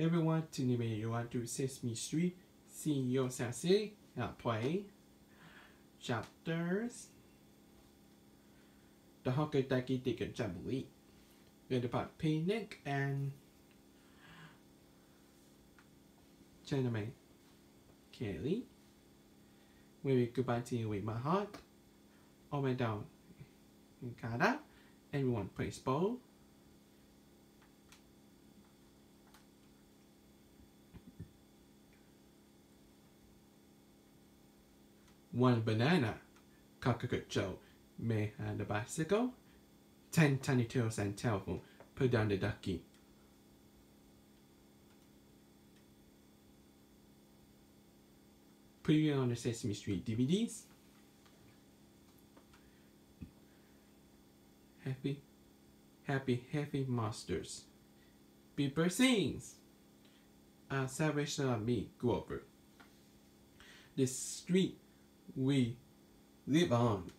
Everyone to want to Sesame Street, CEO Sassy, play. Chapters. The Ducky Ticket Jubilee. Read about Picnic and Gentleman Kelly. Waving goodbye to you with my heart. All My down Canada. Everyone plays ball. One banana. Cockatoo Joe may have a bicycle. Ten tiny tails and telephone. Put down the ducky. Preview on the Sesame Street DVDs. Happy, happy, happy monsters. Beeper sings. A salvation of me, Grover. The street we live on.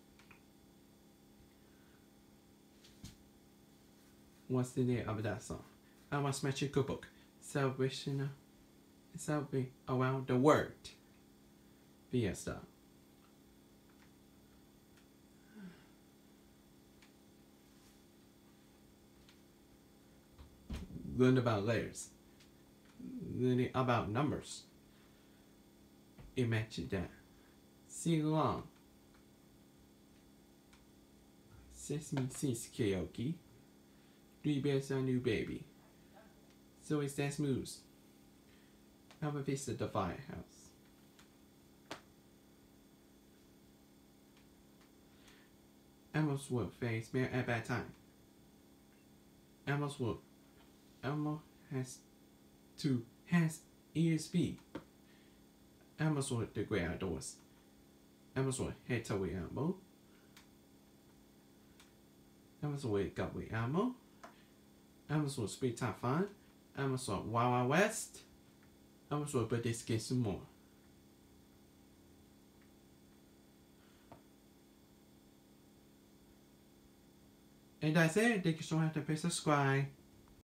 What's the name of that song? I was my chicken book. Salvation, uh, salvation oh, around the world. Fiesta. Learn about layers. Learning about numbers. Imagine that. Sesame Seeds karaoke. Three bears and new baby. So it's that smooth. Have a visit the firehouse. Elmo's World face bear at that time. Elmo's World. Elmo has two has ESP. Elmo's World the great outdoors. Would head to with Elmo. Elmo's World got Elmo. Elmo's World speed top. Elmo's World Wild West. Would but this some more. And that's it. Thank you so much for subscribe.